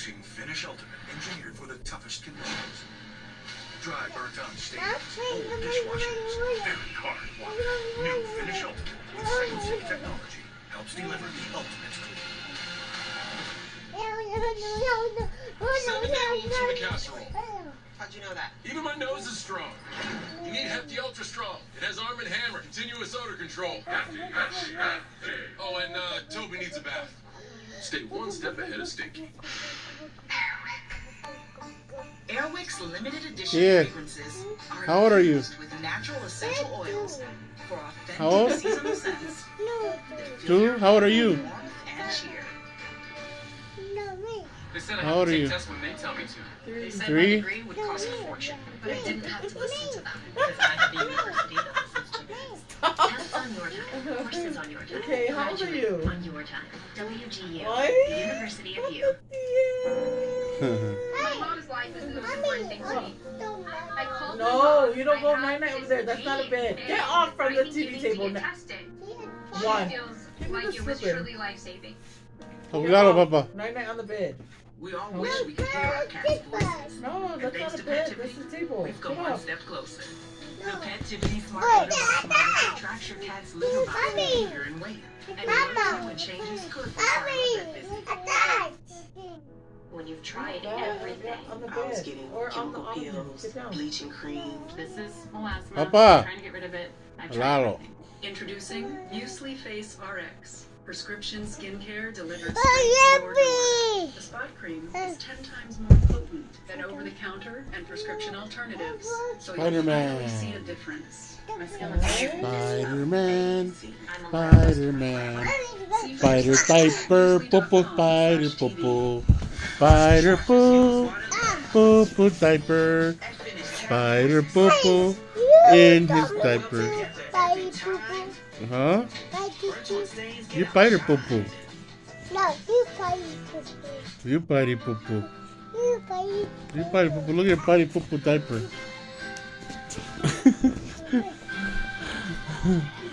Introducing Finish Ultimate, engineered for the toughest conditions. Dry, burnt-on stains, old dishwashers, very hard water. New Finish Ultimate with Second City technology helps deliver the ultimate clean. Seven day old tuna casserole. How'd you know that? Even my nose is strong. You need Hefty Ultra Strong. It has Arm & Hammer, continuous odor control. Hefty, hefty, hefty. Oh, and uh, Toby needs a bath. Stay one step ahead of Stinky. Airwick's limited edition Yeah. fragrances are How old are you? with natural essential oils for authentic How old? seasonal scents that Two? How old are you? with warmth and cheer. They said I How old to are take you? tests when they tell me to. They said Three? my degree would cost a fortune, but I didn't have to listen to them because I have a university that listens to me. Tests on your time. Courses on your time. Okay, how old are you? On your time. WGU. What? The University of You. My mom's life is the most important thing to me. I called No, you don't go have night night over there. That's not a bed. Get off from the TV table get now. tested. One. She feels Give me the slipper. truly life saving. Obrigado, papa. Night night on the bed. We all wish we could hear our cats' voices. No, And that's thanks not a bed. Pet That's the table. We've Get come one step closer. The Petivity Smart Litter Box model that tracks your cat's litter box behavior and weight. And notifies when changes could require you've tried Bed, everything. On the I was getting Or on the chemical ottoman. peels, Sit down. bleaching cream. This is melasma. Papa. trying to get rid of it. I've tried Lalo. everything. Introducing Musely Face RX. Prescription skincare delivered straight to your door. The spot cream is 10 times more potent than over-the-counter and prescription alternatives. So you'll Spider-Man. finally see a difference. My skin. Spider-Man, See, I'm allergic. Spider-Man. Spider for diaper, popo, spider popo. Spider poo, popo diaper. Spider popo in his diaper. Huh? You spider popo. No, you fight poopoo. You potty. You fight You potty popo. Look at your potty popo diaper.